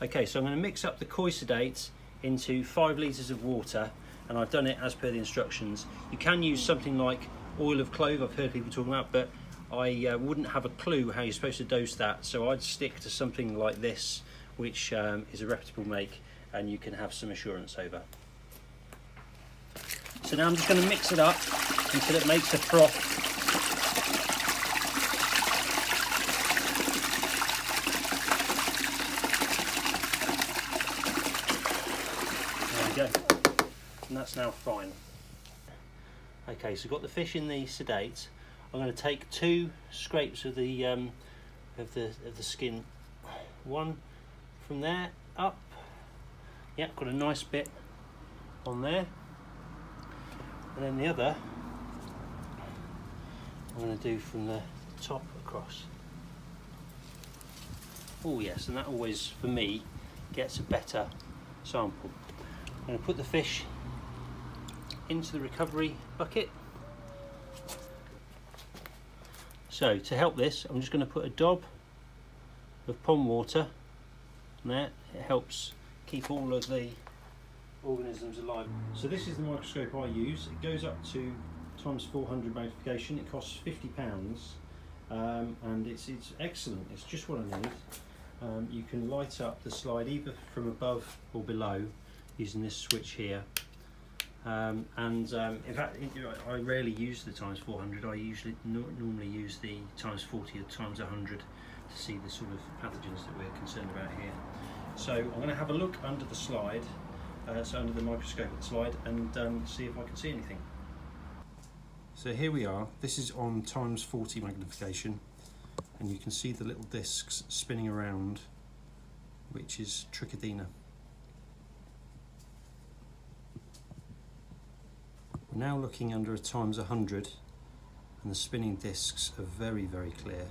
Okay, so I'm going to mix up the koi into five litres of water and I've done it as per the instructions. You can use something like oil of clove, I've heard people talking about, but I uh, wouldn't have a clue how you're supposed to dose that, so I'd stick to something like this, which um, is a reputable make and you can have some assurance over. So now I'm just going to mix it up until it makes a froth go. And that's now fine. Okay, so I've got the fish in the sedate. I'm going to take two scrapes of the um, of the of the skin. One from there up. Yeah, got a nice bit on there. And then the other I'm going to do from the top across. Oh yes, and that always, for me, gets a better sample. I'm going to put the fish into the recovery bucket. So to help this, I'm just going to put a dob of pond water there. It helps keep all of the organisms alive. So this is the microscope I use. It goes up to times 400 magnification. It costs 50 pounds um, and it's, it's excellent. It's just what I need. Um, you can light up the slide either from above or below using this switch here. Um, and um, in fact, I rarely use the times 400. I usually no normally use the times 40 or times 100 to see the sort of pathogens that we're concerned about here. So I'm going to have a look under the slide, uh, so under the microscope the slide, and um, see if I can see anything. So here we are. This is on times 40 magnification, and you can see the little discs spinning around, which is Trichodina. Now looking under a times 100 and the spinning discs are very, very clear.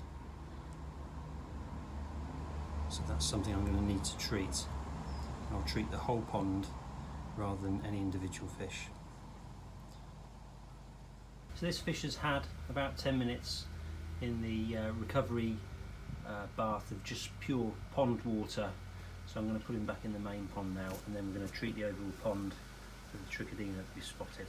So that's something I'm going to need to treat. I'll treat the whole pond rather than any individual fish. So this fish has had about 10 minutes in the uh, recovery uh, bath of just pure pond water. So I'm going to put him back in the main pond now and then we're going to treat the overall pond for the trichodina that we spotted.